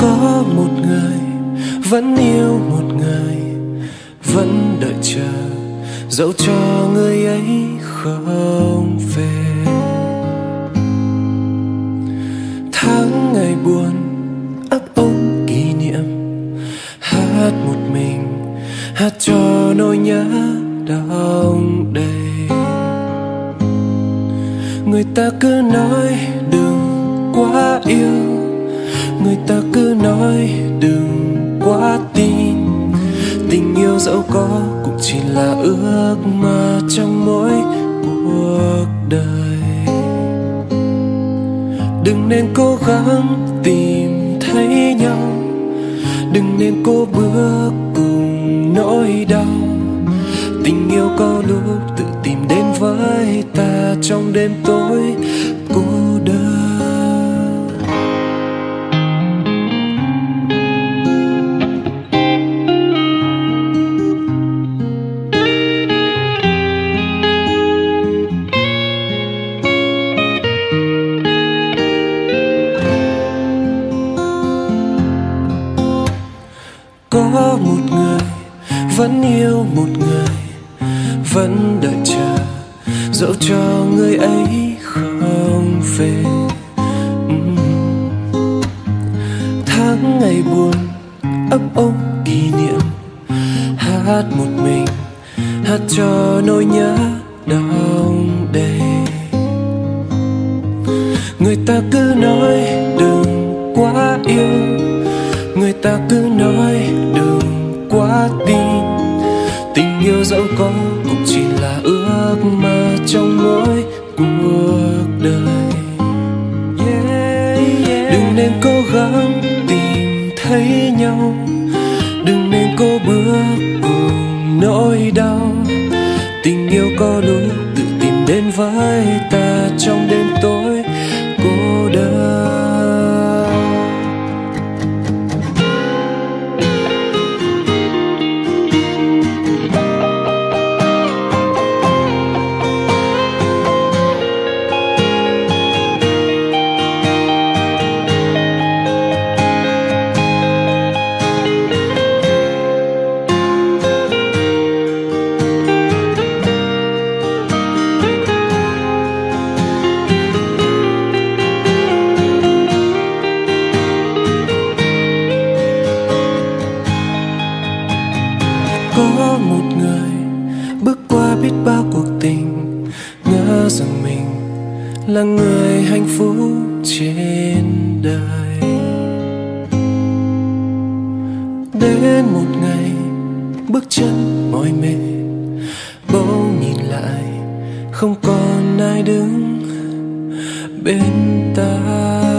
có một người, vẫn yêu một người, vẫn đợi chờ dẫu cho người ấy không về. Tháng ngày buồn, ấp úng kỷ niệm, hát một mình, hát cho nỗi nhớ đong đầy. Người ta cứ nói đừng quá yêu, người ta cứ là ước mơ trong mỗi cuộc đời. Đừng nên cố gắng tìm thấy nhau. Đừng nên cố bước cùng nỗi đau. Tình yêu có lúc tự tìm đến với ta trong đêm tối. Có một người, vẫn yêu một người, vẫn đợi chờ. Dẫu cho người ấy không về. Tháng ngày buồn, ấp ôm kỷ niệm. Hát một mình, hát cho nỗi nhớ đong đầy người ta cứ nói đừng quá yêu. Người ta cứ nói đừng quá tin. Tình yêu dẫu có cũng chỉ là ước mơ trong mỗi cuộc đời. Đừng nên cố gắng tìm thấy nhau. Đừng nên cố bước cùng nỗi đau có một người, bước qua biết bao cuộc tình. Ngỡ rằng mình là người hạnh phúc trên đời. Đến một ngày, bước chân mỏi mệt, bỗng nhìn lại, không còn ai đứng bên ta.